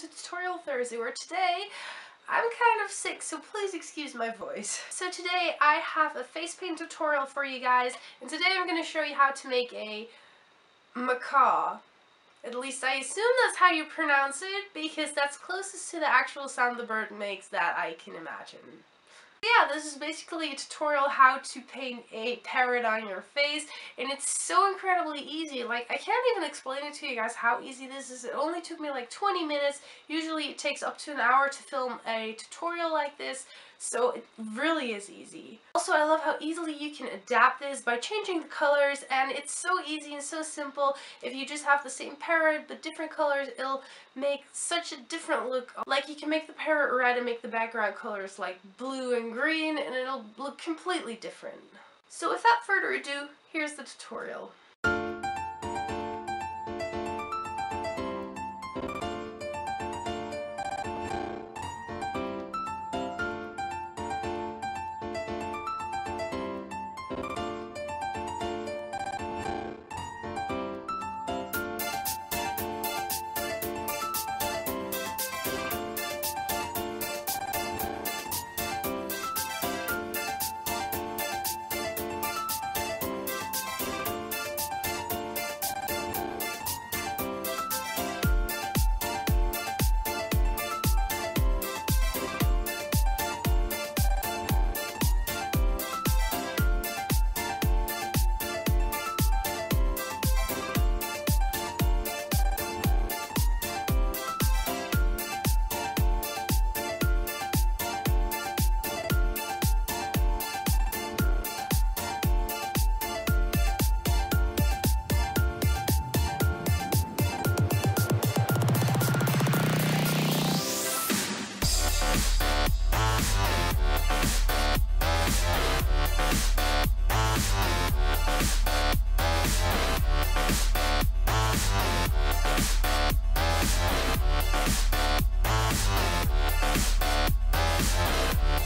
to Tutorial Thursday where today I'm kind of sick so please excuse my voice. So today I have a face paint tutorial for you guys and today I'm going to show you how to make a macaw. At least I assume that's how you pronounce it because that's closest to the actual sound the bird makes that I can imagine. Yeah, this is basically a tutorial how to paint a parrot on your face, and it's so incredibly easy. Like, I can't even explain it to you guys how easy this is. It only took me like 20 minutes. Usually it takes up to an hour to film a tutorial like this, so it really is easy. Also, I love how easily you can adapt this by changing the colors, and it's so easy and so simple. If you just have the same parrot but different colors, it'll make such a different look. Like, you can make the parrot red and make the background colors like blue and green, and it'll look completely different. So without further ado, here's the tutorial.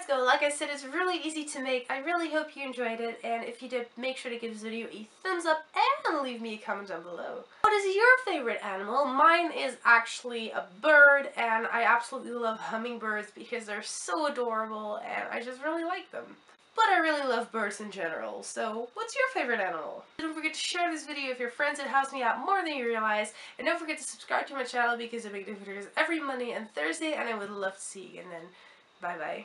Guys go. Like I said, it's really easy to make. I really hope you enjoyed it, and if you did, make sure to give this video a thumbs up and leave me a comment down below. What is your favorite animal? Mine is actually a bird, and I absolutely love hummingbirds because they're so adorable, and I just really like them. But I really love birds in general, so what's your favorite animal? Don't forget to share this video with your friends, it helps me out more than you realize. And don't forget to subscribe to my channel because I make new videos every Monday and Thursday, and I would love to see you again then. Bye bye.